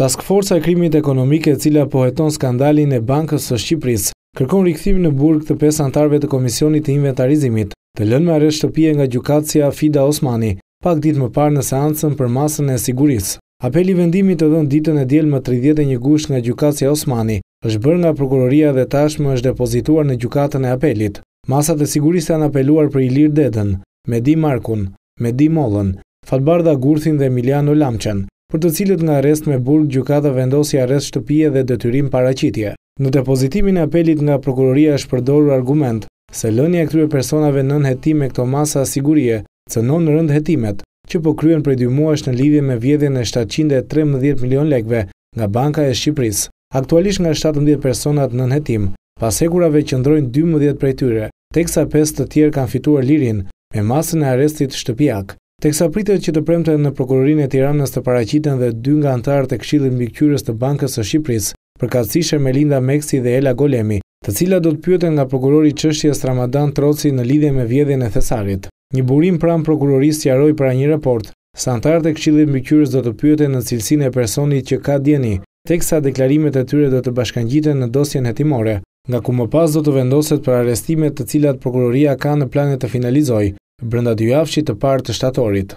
Task Forca e Krimit Ekonomik, e cila po heton skandalin e Bankës së Shqipërisë, kërkon rikthimin në burg të pesë anëtarëve të Komisionit të Inventarizimit, të lënë me arrest shtëpie nga gjykatësja Fida Osmani, pak ditë më parë në seancën për masën e sigurisë. Apeli i vendimit të dhënë ditën e diel më tridhjetë e një gusht nga gjykatësja Osmani, është bërë nga prokuroria dhe tashmë është depozituar në Gjykatën e Apelit. Masat e sigurisë janë apeluar për Ilir Dedën, Medi Markun, Medi Mollën, Fatbardha Gurthin dhe Emiljano Lamçen, për të cilët nga arrest me burg gjykata vendosi arrest shtëpie dhe detyrim paraqitje. Në depozitimin e apelit nga prokuroria është përdorur argument se lënia e këtyre personave nën hetim me këto masa sigurie cënon rëndë hetimet që po kryhen prej dy muajsh në lidhje me vjedhjen e shtatëqind e trembëdhjetë milionë lekëve nga Banka e Shqipërisë. Aktualisht nga shtatëmbëdhjetë personat nën hetim pas hekurave qëndrojnë dymbëdhjetë prej tyre, teksa pesë të tjerë kanë fituar lirinë me masën e arrestit shtëpiak. Teksa pritet që të premten në Prokurorinë e Tiranës të paraqiten dhe dy nga anëtarët e Këshillit Mbikëqyrës të Bankës së Shqipërisë, përkatësisht Ermelinda Meksi dhe Ela Golemi, të cilat do të pyeten nga prokurori i çështjes Ramadan Troci në lidhje me vjedhjen e Thesarit. Një burim pranë Prokurorisë sqaroi për A1 Report se anëtarët e Këshillit Mbikëqyrës do të pyeten në cilësinë e personit që ka dijeni teksa deklarimet e tyre do të bashkangjiten në dosjen hetimore, nga ku më pas do të vendoset për arrestimet të cilat prokuroria ka në plane të finalizojë, brenda dyjavëshit të parë të shtatorit.